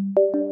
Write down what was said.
you